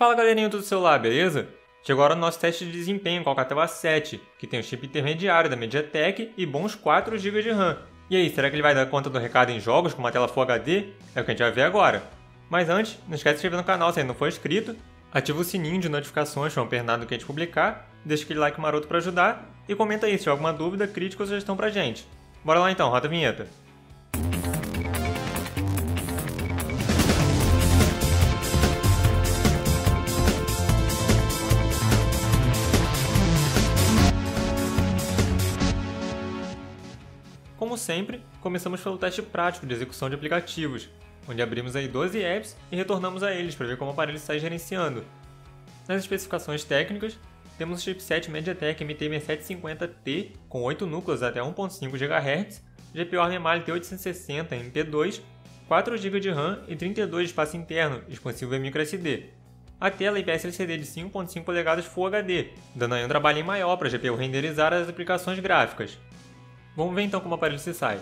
Fala galerinha do celular, beleza? Chegou agora o nosso teste de desempenho com a Alcatel A7, que tem o chip intermediário da MediaTek e bons 4 GB de RAM. E aí, será que ele vai dar conta do recado em jogos com uma tela Full HD? É o que a gente vai ver agora. Mas antes, não esquece de se inscrever no canal se ainda não for inscrito, ativa o sininho de notificações para não perder nada do que a gente publicar, deixa aquele like maroto para ajudar e comenta aí se tiver alguma dúvida, crítica ou sugestão pra gente. Bora lá então, roda a vinheta. Sempre, começamos pelo teste prático de execução de aplicativos, onde abrimos aí 12 apps e retornamos a eles para ver como o aparelho está gerenciando. Nas especificações técnicas, temos o chipset MediaTek MT6750T com 8 núcleos até 1.5 GHz, GPU ARM Mali T860 MP2, 4 GB de RAM e 32 de espaço interno, expansível microSD. A tela IPS LCD de 5.5 polegadas Full HD, dando aí um trabalho maior para a GPU renderizar as aplicações gráficas. Vamos ver então como o aparelho se sai.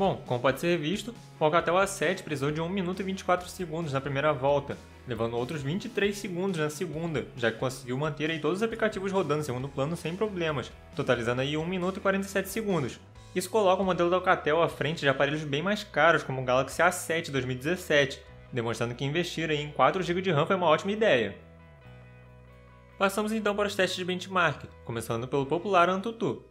Bom, como pode ser visto, o Alcatel A7 precisou de 1 minuto e 24 segundos na primeira volta, levando outros 23 segundos na segunda, já que conseguiu manter aí todos os aplicativos rodando em segundo plano sem problemas, totalizando aí 1 minuto e 47 segundos. Isso coloca o modelo da Alcatel à frente de aparelhos bem mais caros como o Galaxy A7 2017, demonstrando que investir em 4 GB de RAM foi uma ótima ideia. Passamos então para os testes de benchmark, começando pelo popular AnTuTu.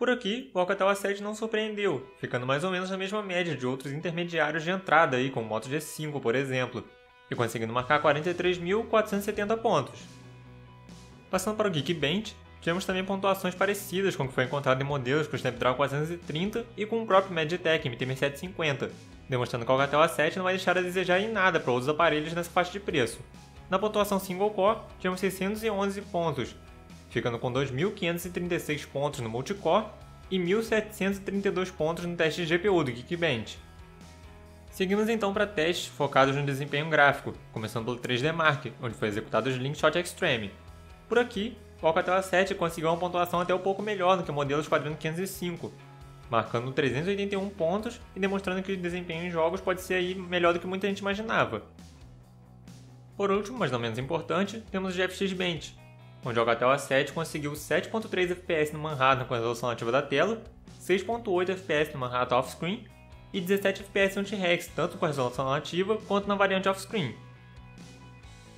Por aqui, o Alcatel A7 não surpreendeu, ficando mais ou menos na mesma média de outros intermediários de entrada, aí, como o Moto G5, por exemplo, e conseguindo marcar 43.470 pontos. Passando para o Geekbench, tivemos também pontuações parecidas com o que foi encontrado em modelos com o Snapdragon 430 e com o próprio Mediatek MT-750, demonstrando que o Alcatel A7 não vai deixar a desejar em nada para outros aparelhos nessa faixa de preço. Na pontuação single core, tivemos 611 pontos, ficando com 2.536 pontos no multicore e 1.732 pontos no teste GPU do Geekbench. Seguimos então para testes focados no desempenho gráfico, começando pelo 3D Mark, onde foi executado o Slingshot Extreme. Por aqui, o Alcatel A7 conseguiu uma pontuação até um pouco melhor do que o modelo Esquadrão 505, marcando 381 pontos e demonstrando que o desempenho em jogos pode ser aí melhor do que muita gente imaginava. Por último, mas não menos importante, temos o GFX Bench, onde o Alcatel A7 conseguiu 7.3 FPS no Manhattan com a resolução nativa da tela, 6.8 FPS no Manhattan off-screen e 17 FPS no T-Rex, tanto com a resolução nativa quanto na variante off-screen.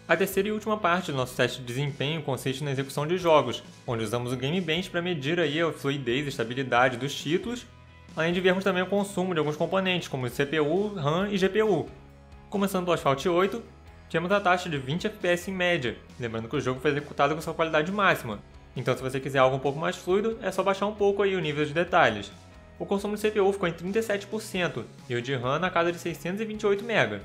A terceira e última parte do nosso teste de desempenho consiste na execução de jogos, onde usamos o Game Bench para medir aí a fluidez e estabilidade dos títulos, além de vermos também o consumo de alguns componentes, como CPU, RAM e GPU. Começando do Asphalt 8, tínhamos a taxa de 20 FPS em média, lembrando que o jogo foi executado com sua qualidade máxima. Então se você quiser algo um pouco mais fluido, é só baixar um pouco aí o nível de detalhes. O consumo de CPU ficou em 37% e o de RAM na casa de 628 MB.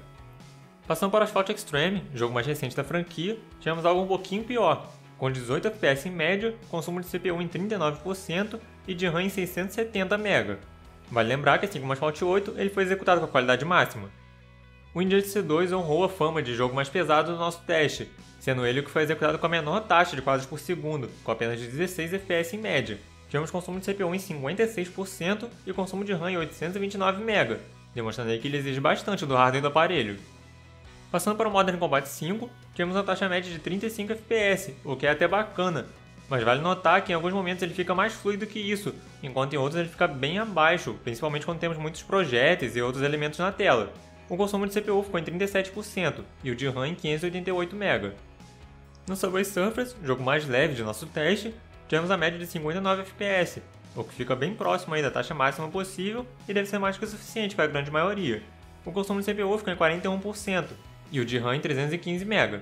Passando para Asphalt Extreme, jogo mais recente da franquia, tivemos algo um pouquinho pior, com 18 FPS em média, consumo de CPU em 39% e de RAM em 670 MB. Vale lembrar que assim como Asphalt 8, ele foi executado com a qualidade máxima, o Injustice 2 honrou a fama de jogo mais pesado do nosso teste, sendo ele o que foi executado com a menor taxa de quadros por segundo, com apenas 16 FPS em média. tivemos consumo de CPU em 56% e consumo de RAM em 829 MB, demonstrando aí que ele exige bastante do hardware do aparelho. Passando para o Modern Combat 5, tivemos uma taxa média de 35 FPS, o que é até bacana, mas vale notar que em alguns momentos ele fica mais fluido que isso, enquanto em outros ele fica bem abaixo, principalmente quando temos muitos projéteis e outros elementos na tela. O consumo de CPU ficou em 37% e o de RAM em 588 MB. No Subway Surfers, jogo mais leve de nosso teste, tivemos a média de 59 FPS, o que fica bem próximo aí da taxa máxima possível e deve ser mais que o suficiente para a grande maioria. O consumo de CPU ficou em 41% e o de RAM em 315 MB.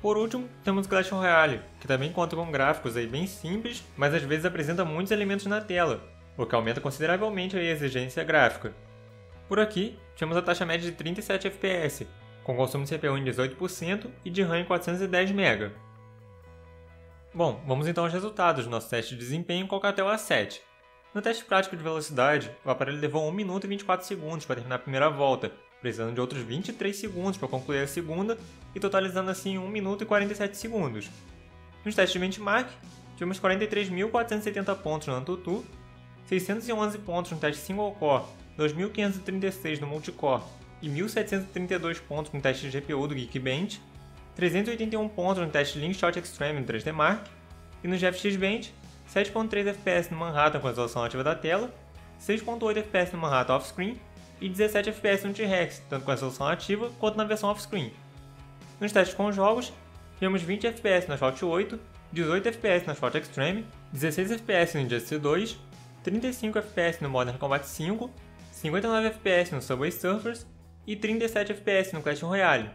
Por último, temos Clash Royale, que também conta com gráficos aí bem simples, mas às vezes apresenta muitos elementos na tela, o que aumenta consideravelmente a exigência gráfica. Por aqui, temos a taxa média de 37 FPS, com consumo de CPU em 18% e de RAM em 410 MB. Bom, vamos então aos resultados do nosso teste de desempenho com o Alcatel A7. No teste prático de velocidade, o aparelho levou 1 minuto e 24 segundos para terminar a primeira volta, precisando de outros 23 segundos para concluir a segunda e totalizando assim 1 minuto e 47 segundos. Nos testes de benchmark, tivemos 43.470 pontos no AnTuTu, 611 pontos no teste single core, 2.536 no multicore e 1.732 pontos no teste de GPU do Geekbench, 381 pontos no teste Linkshot Extreme no 3D Mark e no GFX Bench, 7.3 FPS no Manhattan com a resolução ativa da tela, 6.8 FPS no Manhattan off-screen e 17 FPS no T-Rex, tanto com a resolução ativa quanto na versão off-screen. Nos testes com os jogos, tivemos 20 FPS no Asphalt 8, 18 FPS no Asphalt Extreme, 16 FPS no Injustice 2, 35 FPS no Modern Combat 5, 59 FPS no Subway Surfers e 37 FPS no Clash Royale.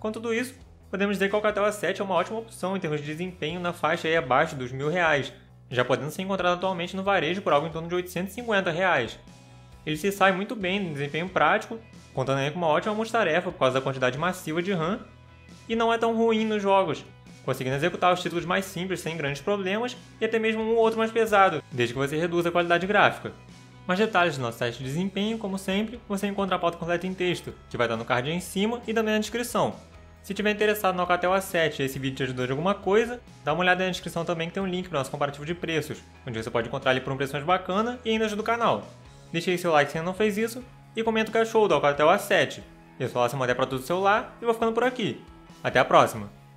Com tudo isso, podemos dizer que o Alcatel A7 é uma ótima opção em termos de desempenho na faixa aí abaixo dos mil reais, já podendo ser encontrado atualmente no varejo por algo em torno de 850 reais. Ele se sai muito bem no desempenho prático, contando aí com uma ótima multitarefa por causa da quantidade massiva de RAM, e não é tão ruim nos jogos, conseguindo executar os títulos mais simples sem grandes problemas e até mesmo um ou outro mais pesado, desde que você reduza a qualidade gráfica. Mais detalhes do nosso teste de desempenho, como sempre, você encontra a pauta completa em texto, que vai estar no card aí em cima e também na descrição. Se tiver interessado no Alcatel A7 e esse vídeo te ajudou de alguma coisa, dá uma olhada na descrição também que tem um link para o nosso comparativo de preços, onde você pode encontrar ele por um preço mais bacana e ainda ajuda o canal. Deixe aí seu like se ainda não fez isso e comenta o que achou do Alcatel A7. Eu sou a Simandé para todo o celular e vou ficando por aqui. Até a próxima!